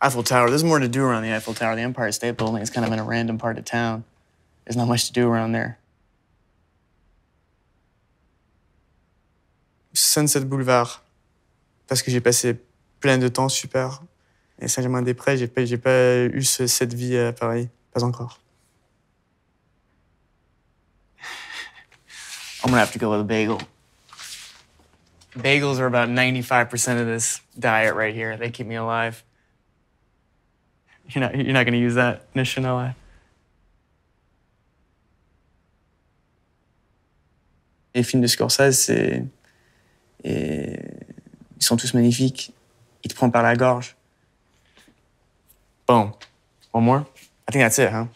Eiffel Tower. There's more to do around the Eiffel Tower. The Empire State Building is kind of in a random part of town. There's not much to do around there. Sunset Boulevard. Parce que j'ai passé plein de temps super. Et Saint-Germain-des-Prés, j'ai pas, pas eu ce- cette vie euh, à Paris. Pas encore. I'm gonna have to go with a bagel. Bagels are about 95% of this diet right here. They keep me alive. You're not, you're not gonna use that, Nishanella. Les films de Scorsese, c'est. et Ils sont tous magnifiques. Il te prend par la gorge. Boom. One more? I think that's it, huh?